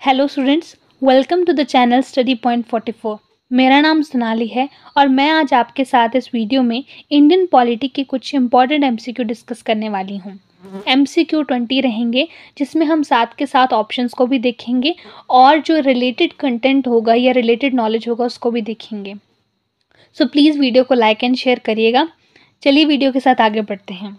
Hello students welcome to the channel study point 44 मेरा नाम सोनाली है और मैं आज आपके साथ इस वीडियो में इंडियन पॉलिटी के कुछ इंपॉर्टेंट एमसीक्यू डिस्कस करने वाली हूँ। एम सी क्यू ट्वेंटी रहेंगे, जिसमें हम साथ के साथ ऑप्शंस को भी देखेंगे और जो रिलेटेड कंटेंट होगा या रिलेटेड नॉलेज होगा उसको भी देखेंगे। सो प्लीज़ वीडियो को लाइक एंड शेयर करिएगा। चलिए वीडियो के साथ आगे बढ़ते हैं।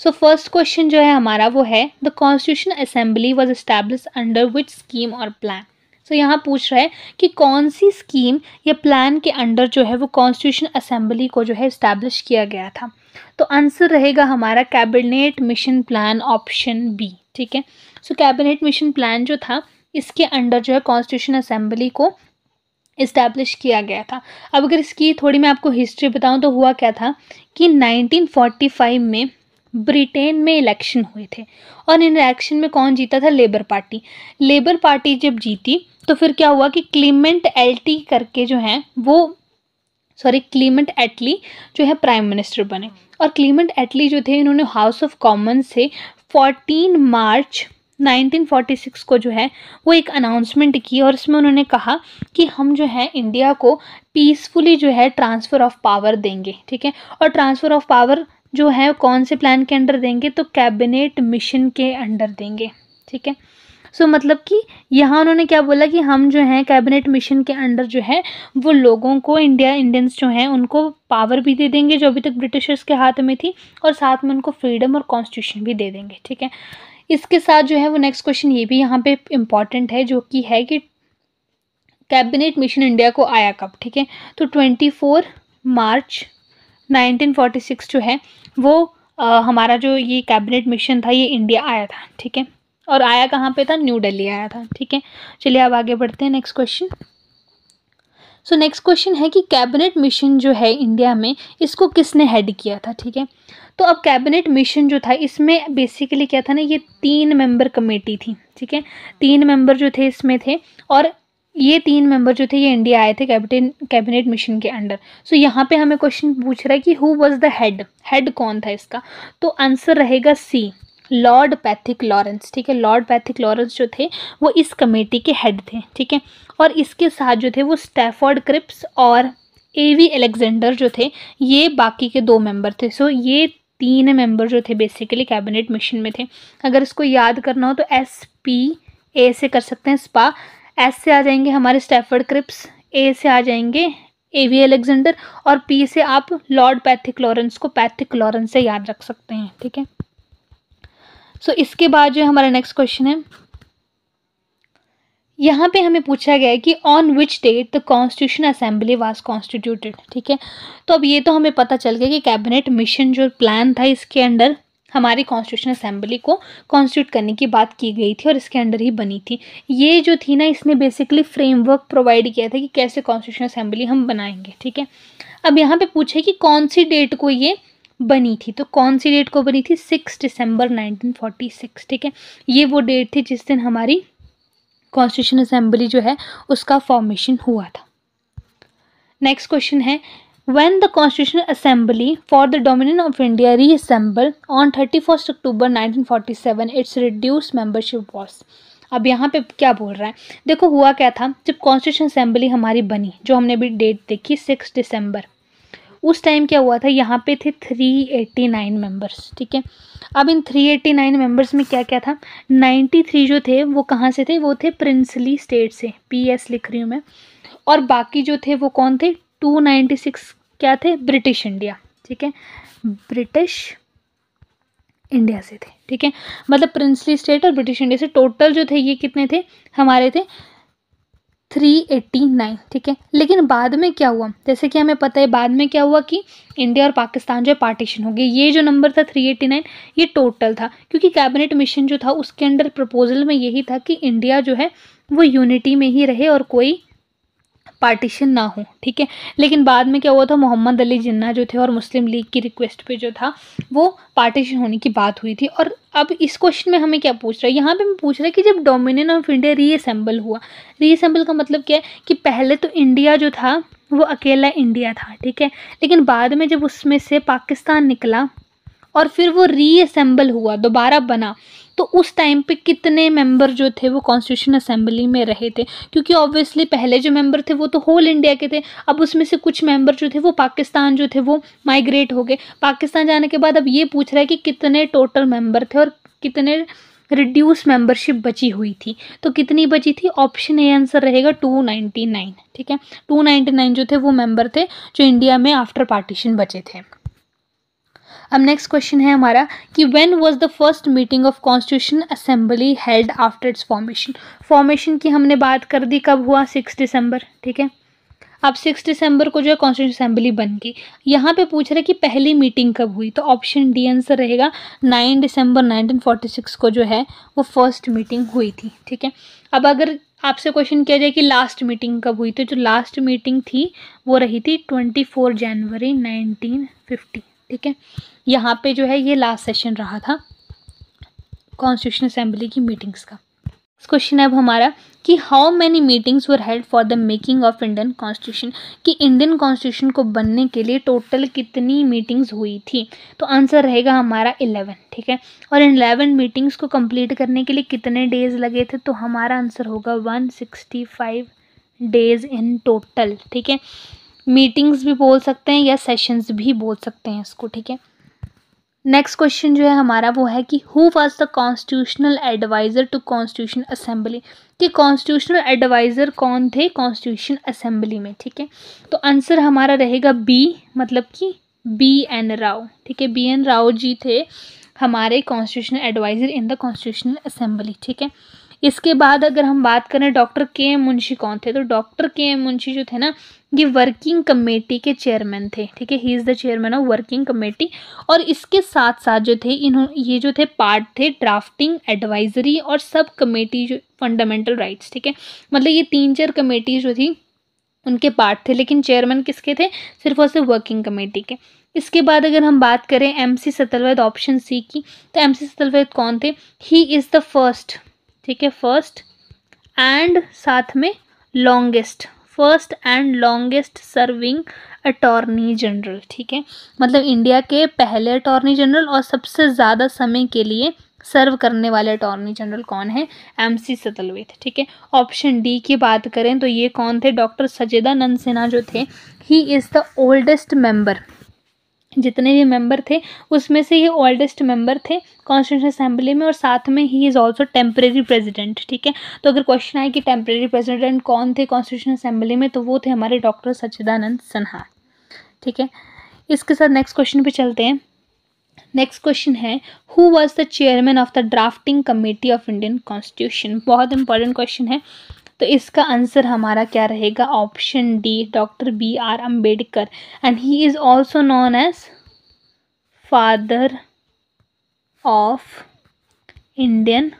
सो फ़र्स्ट क्वेश्चन जो है हमारा वो है the constitution assembly was establish under which scheme और प्लान सो यहाँ पूछ रहा है कि कौन सी स्कीम या प्लान के अंडर जो है वो कॉन्स्टिट्यूशन असेंबली को जो है इस्टेब्लिश किया गया था? तो आंसर रहेगा हमारा cabinet mission plan option B ठीक है? सो कैबिनेट मिशन प्लान जो था, इसके अंडर जो है कॉन्स्टिट्यूशन असेंबली को इस्टेब्लिश किया गया था। अब अगर इसकी थोड़ी मैं आपको हिस्ट्री बताऊँ तो हुआ क्या था कि 1945 में ब्रिटेन में इलेक्शन हुए थे। और इन इलेक्शन में कौन जीता था? Labour party. लेबर पार्टी जब जीती तो फिर क्या हुआ कि क्लीमेंट एल्टी करके जो है, वो, सॉरी, क्लीमेंट एटली जो है प्राइम मिनिस्टर बने। और क्लीमेंट एटली जो थे, इन्होंने हाउस ऑफ़ कॉमन से 14 मार्च 1946 को जो है, वो एक अनाउंसमेंट की और इसमें उन्होंने कहा कि हम जो है, इंडिया को पीसफुली जो है ट्रांसफ़र ऑफ़ पावर देंगे, ठीक है? और ट्रांसफ़र ऑफ़ पावर जो है कौन से प्लान के अंडर देंगे तो कैबिनेट मिशन के अंडर देंगे ठीक है? सो so, मतलब कि यहाँ उन्होंने क्या बोला कि हम जो हैं कैबिनेट मिशन के अंडर जो है वो लोगों को इंडिया इंडियंस जो हैं उनको पावर भी दे देंगे जो अभी तक ब्रिटिशर्स के हाथ में थी और साथ में उनको फ्रीडम और कॉन्स्टिट्यूशन भी दे देंगे ठीक है? इसके साथ जो है वो नेक्स्ट क्वेश्चन ये भी यहाँ पे इंपॉर्टेंट है जो कि है कि कैबिनेट मिशन इंडिया को आया कब ठीक है? तो ट्वेंटी फोर मार्च 1946 जो है वो आ, हमारा जो ये कैबिनेट मिशन था ये इंडिया आया था ठीक है? और आया कहाँ पे था? न्यू दिल्ली आया था ठीक है? चलिए अब आगे बढ़ते हैं next question so next question है कि कैबिनेट मिशन जो है इंडिया में इसको किसने हेड किया था ठीक है? तो अब कैबिनेट मिशन जो था इसमें बेसिकली क्या था ना ये तीन मेंबर कमेटी थी ठीक है? तीन मेंबर जो थे इसमें थे और ये तीन मेंबर जो थे ये इंडिया आए थे कैबिनेट कैबिनेट मिशन के अंडर सो so, यहाँ पे हमें क्वेश्चन पूछ रहा है कि who was the head head कौन था इसका? तो आंसर रहेगा सी लॉर्ड पैथिक लॉरेंस ठीक है लॉर्ड पैथिक लॉरेंस जो थे वो इस कमेटी के हेड थे ठीक है? और इसके साथ जो थे वो स्टैफर्ड क्रिप्स और ए वी एलेक्जेंडर जो थे ये बाकी के दो मेंबर थे. सो so, ये तीन मेंबर जो थे बेसिकली कैबिनेट मिशन में थे. अगर इसको याद करना हो तो एस पी ए से कर सकते हैं स्पा एस से आ जाएँगे हमारे स्टैफर्ड क्रिप्स ए से आ जाएँगे ए वी एलेक्जेंडर और पी से आप लॉर्ड पैथिक लॉरेंस को पैथिक लॉरेंस से याद रख सकते हैं ठीक है? सो so, इसके बाद जो हमारा नेक्स्ट क्वेश्चन है। यहाँ पे हमें पूछा गया है कि on which date the constitution assembly was constituted ठीक है? तो अब ये तो हमें पता चल गया कि कैबिनेट मिशन जो प्लान था इसके अंडर हमारी कॉन्स्टिट्यूशन असेंबली को कॉन्स्टिट्यूट करने की बात की गई थी और इसके अंडर ही बनी थी। ये जो थी ना, इसने बेसिकली फ्रेमवर्क प्रोवाइड किया था कि कैसे कॉन्स्टिट्यूशन असेंबली हम बनाएँगे, ठीक है? अब यहाँ पे पूछे कि कौन सी डेट को ये बनी थी? तो कौन सी डेट को बनी थी? सिक्स दिसंबर 1946 ठीक है? ये वो डेट थी जिस दिन हमारी कॉन्स्टिट्यूशन असेंबली जो है, उसका फॉर्मेशन हुआ था। नेक्स्ट क्वेश्चन है When the Constitutional Assembly for the Dominion of India reassembled on 31st October 1947, its reduced membership was. अब यहाँ पे क्या बोल रहा है? देखो हुआ क्या था? जब कॉन्स्टिट्यूशन असेंबली हमारी बनी जो हमने भी डेट देखी सिक्स दिसंबर उस टाइम क्या हुआ था? यहाँ पे थे थ्री एट्टी नाइन मेंबर्स ठीक है? अब इन थ्री एट्टी नाइन मेंबर्स में क्या क्या था? नाइन्टी थ्री जो थे वो कहाँ से थे? वो थे प्रिंसली स्टेट से पी एस लिख रही हूँ मैं। और बाकी जो थे वो कौन थे? टू नाइन्टी सिक्स क्या थे? ब्रिटिश इंडिया, ठीक है? ब्रिटिश इंडिया से थे, ठीक है? मतलब प्रिंसली स्टेट और ब्रिटिश इंडिया से टोटल जो थे ये कितने थे? हमारे थे थ्री एट्टी नाइन ठीक है? लेकिन बाद में क्या हुआ? जैसे कि हमें पता है, बाद में क्या हुआ कि इंडिया और पाकिस्तान जो है पार्टीशन हो गए। ये जो नंबर था थ्री एट्टी नाइन ये टोटल था। क्योंकि कैबिनेट मिशन जो था, उसके अंडर प्रपोजल में यही था कि इंडिया जो है, वो यूनिटी में ही रहे और कोई पार्टीशन ना हो, ठीक है? लेकिन बाद में क्या हुआ था, मोहम्मद अली जिन्ना जो थे और मुस्लिम लीग की रिक्वेस्ट पे जो था, वो पार्टीशन होने की बात हुई थी। और अब इस क्वेश्चन में हमें क्या पूछ रहा है? यहाँ पे मैं पूछ रहा है कि जब डोमिनियन ऑफ़ इंडिया रीअसेंबल हुआ रीअसेंबल का मतलब क्या है? कि पहले तो इंडिया जो था, वो अकेला इंडिया था, ठीक है? लेकिन बाद में जब उसमें से पाकिस्तान निकला और फिर वो रीअसेंबल हुआ, दोबारा बना तो उस टाइम पे कितने मेंबर जो थे वो कॉन्स्टिट्यूशन असेंबली में रहे थे? क्योंकि ऑब्वियसली पहले जो मेंबर थे वो तो होल इंडिया के थे। अब उसमें से कुछ मेंबर जो थे वो पाकिस्तान जो थे वो माइग्रेट हो गए। पाकिस्तान जाने के बाद अब ये पूछ रहा है कि कितने टोटल मेंबर थे और कितने रिड्यूस मेंबरशिप बची हुई थी। तो कितनी बची थी? ऑप्शन ए आंसर रहेगा टू नाइन्टी नाइन ठीक है? टू नाइन्टी नाइन जो थे वो मेंबर थे जो इंडिया में आफ्टर पार्टीशन बचे थे। अब नेक्स्ट क्वेश्चन है हमारा कि when was the first meeting of constitution assembly held after its formation formation की हमने बात कर दी, कब हुआ? सिक्स दिसंबर ठीक है? अब सिक्स दिसंबर को जो है कॉन्स्टिट्यूशन असेंबली बन गई। यहाँ पे पूछ रहे कि पहली मीटिंग कब हुई? तो ऑप्शन डी आंसर रहेगा नाइन दिसंबर 1946 को जो है वो फ़र्स्ट मीटिंग हुई थी, ठीक है? अब अगर आपसे क्वेश्चन किया जाए कि लास्ट मीटिंग कब हुई तो जो लास्ट मीटिंग थी, वो रही थी twenty four January nineteen fifty ठीक है? यहाँ पे जो है ये लास्ट सेशन रहा था कॉन्स्टिट्यूशन असेंबली की मीटिंग्स का। क्वेश्चन है अब हमारा कि how many meetings were held for the making of Indian constitution कि इंडियन कॉन्स्टिट्यूशन को बनने के लिए टोटल कितनी मीटिंग्स हुई थी? तो आंसर रहेगा हमारा इलेवन ठीक है? और इन इलेवन मीटिंग्स को कंप्लीट करने के लिए कितने डेज़ लगे थे? तो हमारा आंसर होगा one sixty five days in total ठीक है? मीटिंग्स भी बोल सकते हैं या सेशंस भी बोल सकते हैं इसको, ठीक है? नेक्स्ट क्वेश्चन जो है हमारा वो है कि who was the constitutional adviser to constitution assembly कि कॉन्स्टिट्यूशनल एडवाइज़र कौन थे कॉन्स्टिट्यूशन असेंबली में, ठीक है? तो आंसर हमारा रहेगा बी मतलब कि बी एन राव ठीक है? बी एन राव जी थे हमारे constitutional adviser in the constitutional assembly ठीक है? इसके बाद अगर हम बात करें डॉक्टर के एम मुंशी कौन थे तो डॉक्टर के एम मुंशी जो थे ना ये वर्किंग कमेटी के चेयरमैन थे, ठीक है? He is the chairman of working committee और इसके साथ साथ जो थे, इन्हों, ये जो थे पार्ट थे ड्राफ्टिंग एडवाइजरी और सब कमेटी जो फंडामेंटल राइट्स ठीक है? मतलब ये तीन चार कमेटी जो थी, उनके पार्ट थे, लेकिन चेयरमैन किसके थे? सिर्फ़ और सिर्फ़ वर्किंग कमेटी के। इसके बाद अगर हम बात करें एम सी सतलवैद ऑप्शन सी की तो एम सी सतलवैद कौन थे? ही इज़ द फ़र्स्ट ठीक है? फ़र्स्ट एंड साथ में longest first and longest serving attorney general, ठीक है? मतलब इंडिया के पहले अटॉर्नी जनरल और सबसे ज़्यादा समय के लिए सर्व करने वाले अटॉर्नी जनरल कौन है? एम सी सतलवेद ठीक है? ऑप्शन डी की बात करें तो ये कौन थे? डॉक्टर सजेदानंद सिन्हा जो थे, he is the oldest member. जितने भी मेंबर थे, उसमें से ये ओल्डेस्ट मेंबर थे कॉन्स्टिट्यूशन असेंबली में और साथ में he is also temporary president ठीक है? तो अगर क्वेश्चन आए कि टेम्प्रेरी प्रेसिडेंट कौन थे कॉन्स्टिट्यूशन असेंबली में तो वो थे हमारे डॉक्टर सच्चिदानंद सिन्हा, ठीक है? इसके साथ नेक्स्ट क्वेश्चन पे चलते हैं। नेक्स्ट क्वेश्चन है who was the chairman of the drafting committee of Indian constitution बहुत इंपॉर्टेंट क्वेश्चन है। तो इसका आंसर हमारा क्या रहेगा? Option D doctor B R Ambedkar and he is also known as father of Indian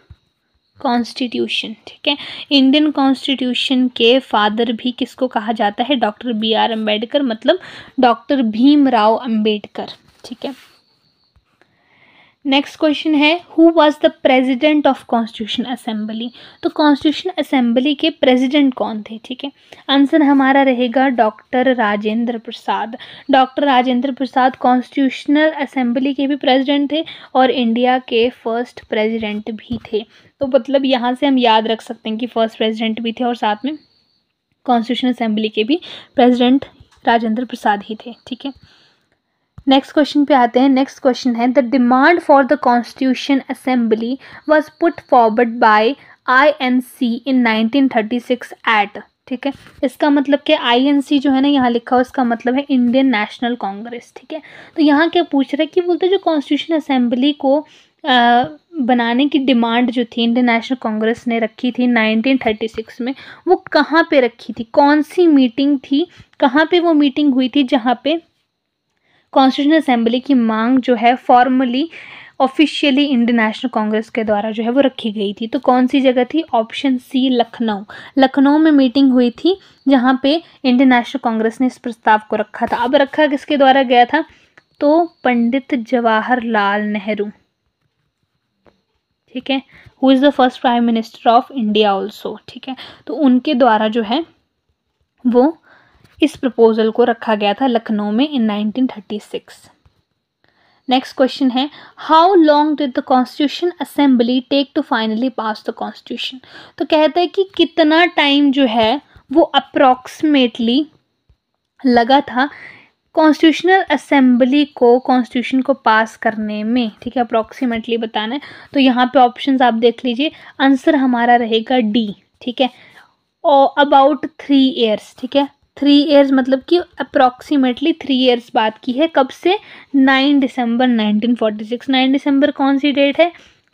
constitution ठीक है? इंडियन कॉन्स्टिट्यूशन के फादर भी किसको कहा जाता है? डॉक्टर बी आर अंबेडकर मतलब डॉक्टर भीमराव अंबेडकर ठीक है? नेक्स्ट क्वेश्चन है who was the president of constitution assembly तो कॉन्स्टिट्यूशन असेंबली के प्रेसिडेंट कौन थे? ठीक है? आंसर हमारा रहेगा doctor Rajendra Prasad. Doctor Rajendra Prasad constitutional assembly के भी प्रेसिडेंट थे और इंडिया के फ़र्स्ट प्रेसिडेंट भी थे। तो मतलब यहाँ से हम याद रख सकते हैं कि फ़र्स्ट प्रेसिडेंट भी थे और साथ में कॉन्स्टिट्यूशन असेंबली के भी प्रेसिडेंट राजेंद्र प्रसाद ही थे। ठीक है? नेक्स्ट क्वेश्चन पे आते हैं। नेक्स्ट क्वेश्चन है। The demand for the constitution assembly was put forward by I N C in 1936 eight ठीक है? इसका मतलब कि आई एन सी जो है ना यहाँ लिखा हुआ इसका मतलब है इंडियन नेशनल कांग्रेस ठीक है? तो यहाँ क्या पूछ रहे हैं कि बोलते जो कॉन्स्टिट्यूशन असेंबली को आ, बनाने की डिमांड जो थी इंडियन नेशनल कांग्रेस ने रखी थी 1936 में वो कहाँ पे रखी थी? कौन सी मीटिंग थी? कहाँ पे वो मीटिंग हुई थी जहाँ पे कॉन्स्टिट्यूशन असेंबली की मांग जो है formally officially Indian National Congress के द्वारा जो है वो रखी गई थी। तो कौन सी जगह थी? ऑप्शन सी लखनऊ लखनऊ में मीटिंग हुई थी जहाँ पे इंडियन नेशनल कांग्रेस ने इस प्रस्ताव को रखा था। अब रखा किसके द्वारा गया था? तो पंडित जवाहरलाल नेहरू। ठीक है? Who is the first prime minister of India also ठीक है? तो उनके द्वारा जो है वो इस प्रपोज़ल को रखा गया था लखनऊ में इन 1936 नेक्स्ट क्वेश्चन है how long did the constitution assembly take to finally pass the constitution तो कहता है कि कितना टाइम जो है, वो अप्रॉक्सीमेटली लगा था कॉन्स्टिट्यूशनल असेंबली को कॉन्स्टिट्यूशन को पास करने में। ठीक है अप्रॉक्सीमेटली बताना है। तो यहाँ पे ऑप्शंस आप देख लीजिए। आंसर हमारा रहेगा डी ठीक है? और अबाउट थ्री ईयर्स ठीक है? थ्री ईयर्स मतलब कि अप्रॉक्सीमेटली थ्री ईयर्स बात की है। कब से? Nine December nineteen forty six. Nine December कौन सी डेट है?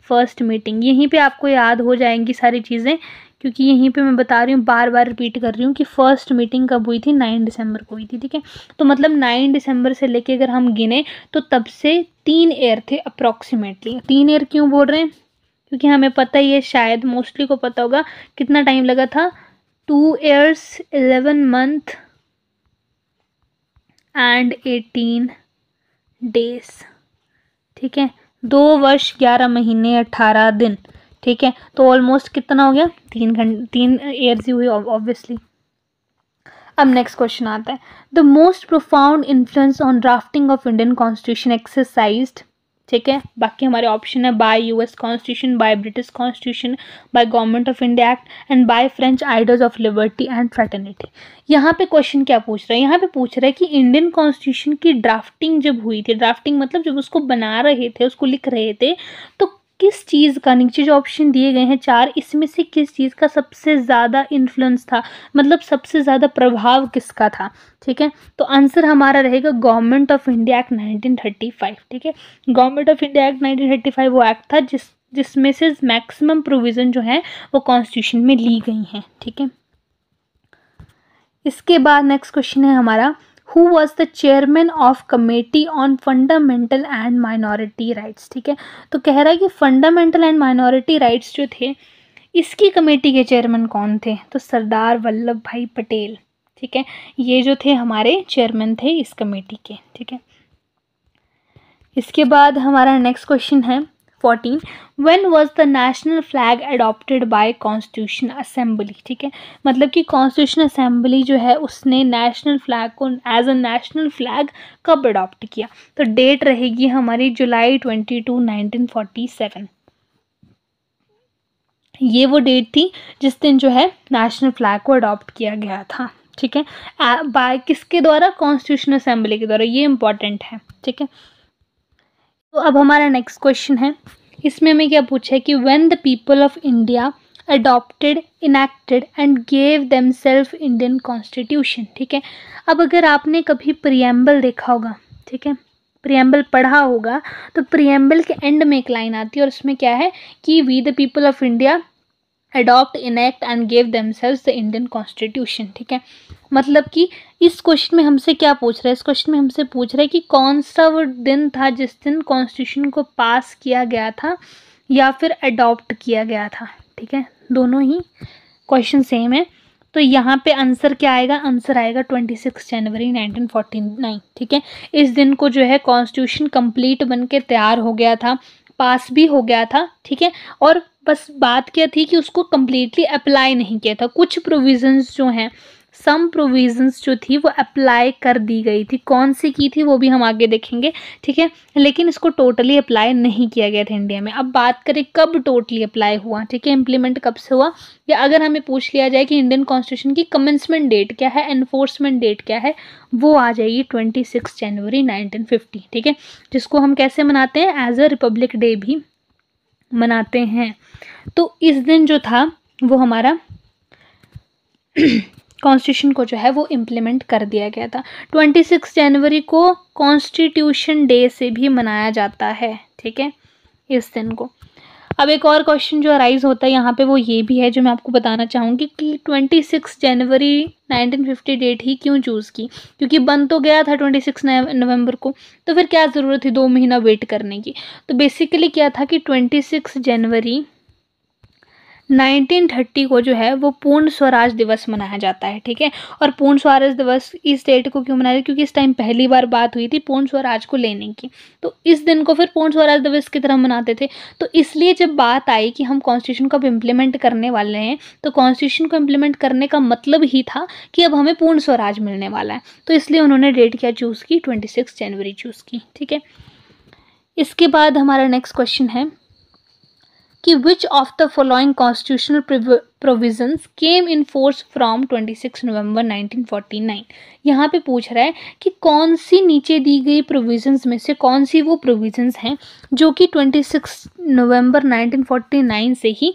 First meeting. यहीं पे आपको याद हो जाएँगी सारी चीज़ें, क्योंकि यहीं पे मैं बता रही हूँ बार बार रिपीट कर रही हूँ कि फ़र्स्ट मीटिंग कब हुई थी? नाइन दिसंबर को हुई थी, ठीक है? तो मतलब नाइन दिसंबर से लेके अगर हम गिने तो तब से तीन ईयर थे अप्रॉक्सीमेटली तीन ईयर क्यों बोल रहे हैं? क्योंकि हमें पता ही है, शायद मोस्टली को पता होगा, कितना टाइम लगा था? Two years eleven month and eighteen days ठीक है? दो वर्ष, ग्यारह महीने, अठारह दिन। ठीक है? तो ऑलमोस्ट कितना हो गया? तीन घंटे तीन ईयर्स ही हुई ऑब्वियसली अब नेक्स्ट क्वेश्चन आता है. The most profound influence on drafting of Indian constitution exercised ठीक है? बाकी हमारे ऑप्शन है by US constitution by British constitution by government of India act and by French ideals of liberty and fraternity यहाँ पे question क्या पूछ रहा है? यहाँ पे पूछ रहा है कि इंडियन कॉन्स्टिट्यूशन की ड्राफ्टिंग जब हुई थी ड्राफ्टिंग मतलब जब उसको बना रहे थे, उसको लिख रहे थे तो किस चीज़ का, नीचे जो ऑप्शन दिए गए हैं चार, इसमें से किस चीज़ का सबसे ज़्यादा इन्फ्लुएंस था? मतलब सबसे ज़्यादा प्रभाव किसका था? ठीक है? तो आंसर हमारा रहेगा गवर्नमेंट ऑफ़ इंडिया एक्ट 1935 ठीक है? गवर्नमेंट ऑफ़ इंडिया एक्ट 1935 वो एक्ट था जिस, जिसमें से मैक्सिमम प्रोविज़न जो है वो कॉन्स्टिट्यूशन में ली गई हैं, ठीक है? इसके बाद नेक्स्ट क्वेश्चन है हमारा। Who was the chairman of committee on fundamental and minority rights ठीक है? तो कह रहा है कि फंडामेंटल एंड माइनॉरिटी राइट्स जो थे, इसकी कमेटी के चेयरमैन कौन थे? तो सरदार वल्लभ भाई पटेल, ठीक है? ये जो थे हमारे चेयरमैन थे इस कमेटी के, ठीक है? इसके बाद हमारा नेक्स्ट क्वेश्चन है fourteen when was the national flag adopted by constitution assembly ठीक है? मतलब कि कॉन्स्टिट्यूशन असेंबली जो है, उसने नेशनल फ्लैग को एज अ नेशनल फ्लैग कब अडॉप्ट किया? तो डेट रहेगी हमारी July twenty two nineteen forty seven ये वो डेट थी, जिस दिन जो है नेशनल फ्लैग को अडॉप्ट किया गया था। ठीक है? बाय किसके द्वारा? कॉन्स्टिट्यूशन असेंबली के द्वारा। ये इंपॉर्टेंट है। ठीक है? तो अब हमारा नेक्स्ट क्वेश्चन है। इसमें हमें क्या पूछा है कि when the people of India adopted enacted and gave themselves Indian constitution ठीक है? अब अगर आपने कभी प्रियम्बल देखा होगा, ठीक है? प्रियम्बल पढ़ा होगा तो प्रियम्बल के एंड में एक लाइन आती है और उसमें क्या है कि we the people of India adopt enact and gave themselves the Indian constitution ठीक है? मतलब कि इस क्वेश्चन में हमसे क्या पूछ रहा है? इस क्वेश्चन में हमसे पूछ रहा है कि कौन सा वो दिन था जिस दिन कॉन्स्टिट्यूशन को पास किया गया था या फिर अडॉप्ट किया गया था? ठीक है? दोनों ही क्वेश्चन सेम है। तो यहाँ पे आंसर क्या आएगा? आंसर आएगा twenty six January nineteen forty nine ठीक है? इस दिन को जो है कॉन्स्टिट्यूशन कंप्लीट बन के तैयार हो गया था पास भी हो गया था, ठीक है? और बस बात क्या थी कि उसको कम्प्लीटली अप्लाई नहीं किया था। कुछ प्रोविज़न्स जो हैं सम प्रोविज़न्स जो थी वो अप्लाई कर दी गई थी। कौन सी की थी वो भी हम आगे देखेंगे, ठीक है? लेकिन इसको टोटली अप्लाई नहीं किया गया था इंडिया में। अब बात करें कब टोटली अप्लाई हुआ, ठीक है? इम्प्लीमेंट कब से हुआ? या अगर हमें पूछ लिया जाए कि इंडियन कॉन्स्टिट्यूशन की कमेंसमेंट डेट क्या है एनफोर्समेंट डेट क्या है, वो आ जाएगी twenty six January nineteen fifty ठीक है? जिसको हम कैसे मनाते हैं? एज अ रिपब्लिक डे भी मनाते हैं। तो इस दिन जो था, वो हमारा कॉन्स्टिट्यूशन को जो है वो इम्प्लीमेंट कर दिया गया था। ट्वेंटी सिक्स जनवरी को कॉन्स्टिट्यूशन डे से भी मनाया जाता है, ठीक है? इस दिन को। अब एक और क्वेश्चन जो अराइज होता है, यहाँ पे वो ये भी है जो मैं आपको बताना चाहूँगी कि twenty six January nineteen fifty date ही क्यों चूज़ की? क्योंकि बन तो गया था ट्वेंटी सिक्स नवंबर को तो फिर क्या ज़रूरत थी दो महीना वेट करने की? तो बेसिकली क्या था कि ट्वेंटी सिक्स जनवरी 1930 को जो है वो पूर्ण स्वराज दिवस मनाया जाता है, ठीक है? और पूर्ण स्वराज दिवस इस डेट को क्यों मनाया? क्योंकि इस टाइम पहली बार बात हुई थी पूर्ण स्वराज को लेने की। तो इस दिन को फिर पूर्ण स्वराज दिवस की तरह मनाते थे। तो इसलिए जब बात आई कि हम कॉन्स्टिट्यूशन को अब इम्प्लीमेंट करने वाले हैं तो कॉन्स्टिट्यूशन को इम्प्लीमेंट करने का मतलब ही था कि अब हमें पूर्ण स्वराज मिलने वाला है। तो इसलिए उन्होंने डेट क्या चूज़ की ट्वेंटी जनवरी चूज़ की, ठीक है? इसके बाद हमारा नेक्स्ट क्वेश्चन है। कि which of the following constitutional provisions came in force from 26 November 1949 यहाँ पे पूछ रहा है कि कौन सी नीचे दी गई प्रोविजंस में से कौन सी वो प्रोविजंस हैं जो कि 26 नवंबर 1949 से ही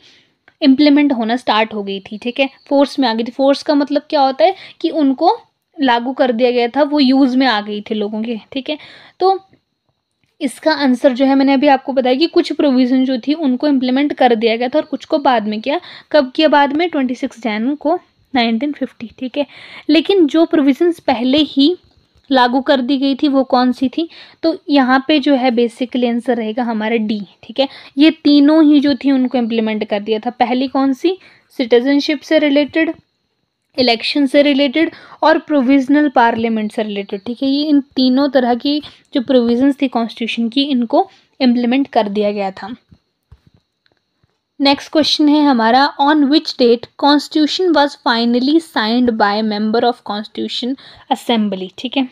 इम्प्लीमेंट होना स्टार्ट हो गई थी, ठीक है? फोर्स में आ गई थी। फोर्स का मतलब क्या होता है कि उनको लागू कर दिया गया था, वो यूज़ में आ गई थी लोगों के, ठीक है? तो इसका आंसर जो है मैंने अभी आपको बताया कि कुछ प्रोविज़न जो थी उनको इम्प्लीमेंट कर दिया गया था और कुछ को बाद में किया। कब किया? बाद में ट्वेंटी सिक्स जैन को नाइनटीन फिफ्टी ठीक है? लेकिन जो प्रोविज़न्स पहले ही लागू कर दी गई थी वो कौन सी थी? तो यहाँ पे जो है बेसिकली आंसर रहेगा हमारा डी ठीक है? ये तीनों ही जो थी उनको इम्प्लीमेंट कर दिया था। पहली कौन सी? सिटीजनशिप से रिलेटेड इलेक्शन से रिलेटेड और प्रोविजनल पार्लियामेंट से रिलेटेड, ठीक है? ये इन तीनों तरह की जो प्रोविजंस थी कॉन्स्टिट्यूशन की, इनको इम्प्लीमेंट कर दिया गया था। नेक्स्ट क्वेश्चन है हमारा on which date constitution was finally signed by member of constitution assembly ठीक है?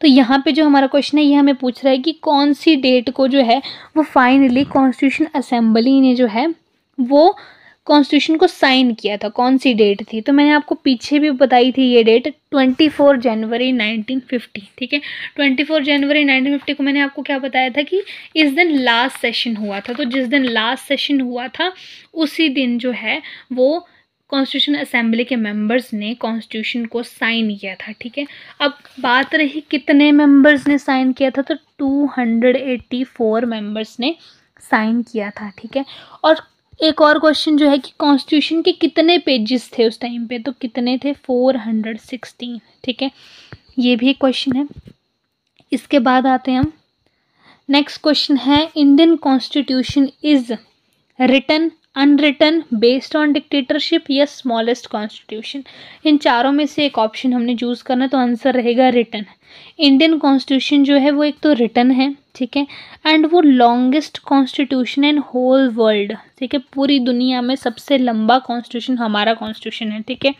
तो यहाँ पे जो हमारा क्वेश्चन है, ये हमें पूछ रहा है कि कौन सी डेट को जो है, वो फाइनली कॉन्स्टिट्यूशन असेंबली ने जो है, वो कॉन्स्टिट्यूशन को साइन किया था, कौन सी डेट थी? तो मैंने आपको पीछे भी बताई थी ये date twenty four January nineteen fifty ठीक है? Twenty four January nineteen fifty को मैंने आपको क्या बताया था कि इस दिन लास्ट सेशन हुआ था। तो जिस दिन लास्ट सेशन हुआ था, उसी दिन जो है, वो कॉन्स्टिट्यूशन असेंबली के मेंबर्स ने कॉन्स्टिट्यूशन को साइन किया था, ठीक है? अब बात रही कितने मेंबर्स ने साइन किया था तो two hundred eighty four members ने साइन किया था, ठीक है? और एक और क्वेश्चन जो है कि कॉन्स्टिट्यूशन के कितने पेजेस थे उस टाइम पे? तो कितने थे? फोर हंड्रेड सिक्सटीन ठीक है? ये भी एक क्वेश्चन है। इसके बाद आते हैं हम। नेक्स्ट क्वेश्चन है Indian constitution is written unwritten based on dictatorship या स्मॉलेस्ट कॉन्स्टिट्यूशन इन चारों में से एक ऑप्शन हमने चूज़ करना है तो आंसर रहेगा रिटन इंडियन कॉन्स्टिट्यूशन जो है, वो एक तो रिटन है, ठीक है? एंड वो longest constitution in whole world ठीक है? पूरी दुनिया में सबसे लंबा कॉन्स्टिट्यूशन हमारा कॉन्स्टिट्यूशन है, ठीक है?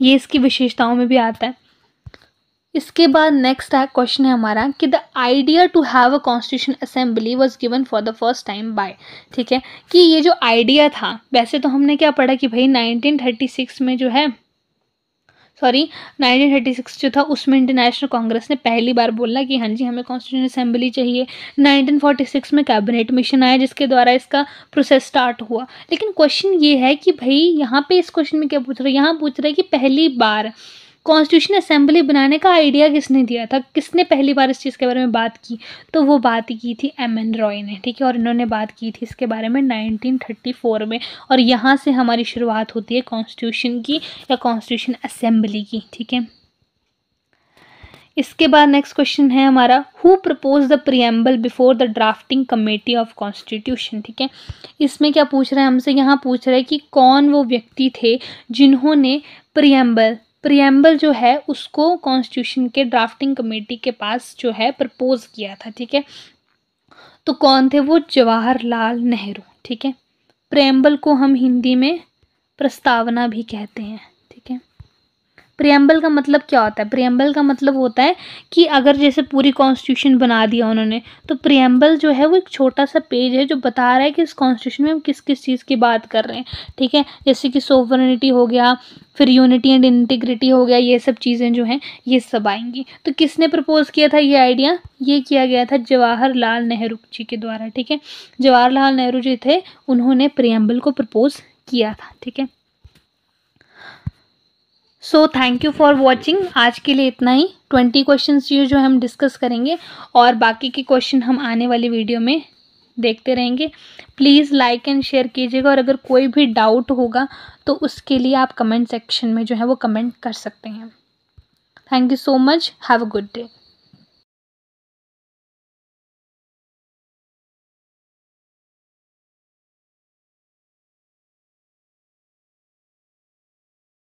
ये इसकी विशेषताओं में भी आता है। इसके बाद नेक्स्ट क्वेश्चन है हमारा कि the idea to have a constitution assembly was given for the first time by ठीक है? कि ये जो आइडिया था, वैसे तो हमने क्या पढ़ा कि भाई 1936 में जो है सॉरी 1936 जो था, उसमें इंटरनेशनल कांग्रेस ने पहली बार बोला कि हाँ जी, हमें कॉन्स्टिट्यूशन असेंबली चाहिए। 1946 में कैबिनेट मिशन आया, जिसके द्वारा इसका प्रोसेस स्टार्ट हुआ। लेकिन क्वेश्चन ये है कि भाई, यहाँ पे इस क्वेश्चन में क्या पूछ रहे हैं? यहाँ पूछ रहे हैं कि पहली बार कॉन्स्टिट्यूशन असेंबली बनाने का आइडिया किसने दिया था? किसने पहली बार इस चीज़ के बारे में बात की? तो वो बात की थी एम एन रॉय ने, ठीक है? और इन्होंने बात की थी इसके बारे में 1934 में। और यहाँ से हमारी शुरुआत होती है कॉन्स्टिट्यूशन की या कॉन्स्टिट्यूशन असेंबली की, ठीक है? इसके बाद नेक्स्ट क्वेश्चन है हमारा who propose the preamble before the drafting committee of constitution ठीक है? इसमें क्या पूछ रहे हैं हमसे? यहाँ पूछ रहे हैं कि कौन वो व्यक्ति थे जिन्होंने प्रियम्बल प्रियम्बल जो है, उसको कॉन्स्टिट्यूशन के ड्राफ्टिंग कमेटी के पास जो है प्रपोज किया था, ठीक है? तो कौन थे वो? जवाहरलाल नेहरू, ठीक है? प्रेम्बल को हम हिंदी में प्रस्तावना भी कहते हैं। प्रियम्बल का मतलब क्या होता है? प्रियम्बल का मतलब होता है कि अगर जैसे पूरी कॉन्स्टिट्यूशन बना दिया उन्होंने तो प्रियम्बल जो है वो एक छोटा सा पेज है जो बता रहा है कि इस कॉन्स्टिट्यूशन में हम किस किस चीज़ की बात कर रहे हैं। ठीक है? जैसे कि सोवरनिटी हो गया, फिर यूनिटी एंड इंटीग्रिटी हो गया, ये सब चीज़ें जो हैं, ये सब आएँगी। तो किसने प्रपोज किया था ये आइडिया ये किया गया था जवाहरलाल नेहरू जी के द्वारा। ठीक है? जवाहरलाल नेहरू जी थे, उन्होंने प्रियम्बल को प्रपोज किया था। ठीक है? So thank you for watching आज के लिए इतना ही. ट्वेंटी क्वेश्चन ये जो हम डिस्कस करेंगे और बाकी के क्वेश्चन हम आने वाली वीडियो में देखते रहेंगे. प्लीज़ लाइक एंड शेयर कीजिएगा और अगर कोई भी डाउट होगा तो उसके लिए आप कमेंट सेक्शन में जो है वो कमेंट कर सकते हैं. Thank you so much have a good day